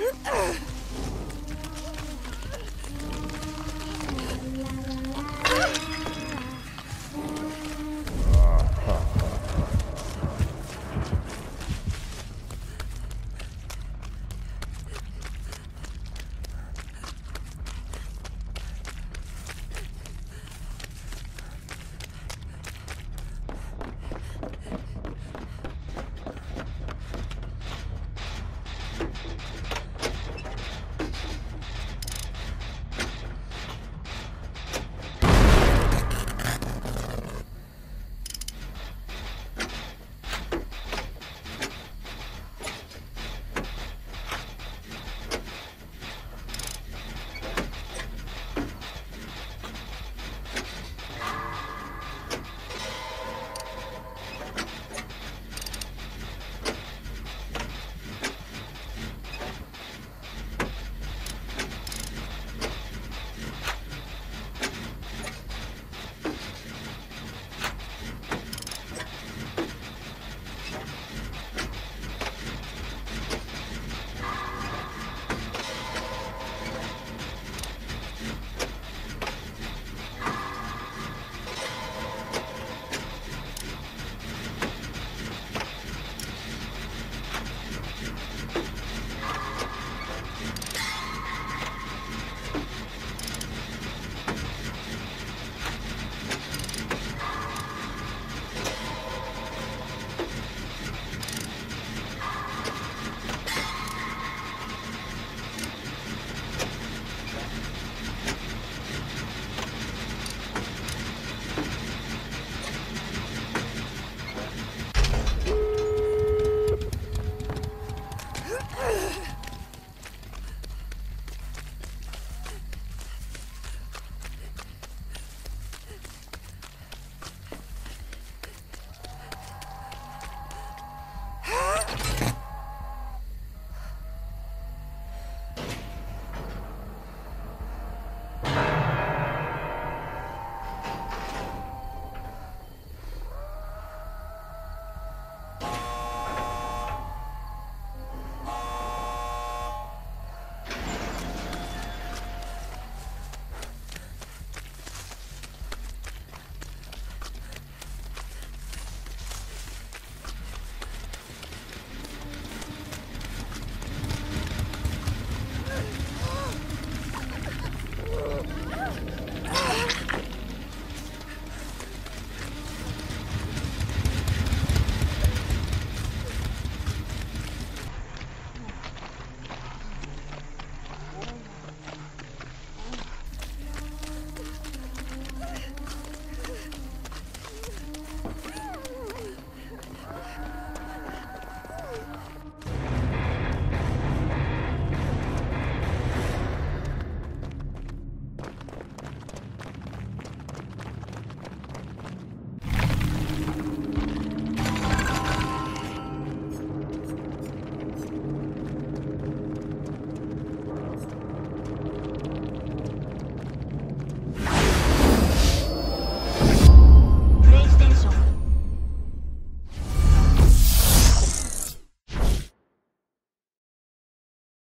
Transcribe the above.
Uh.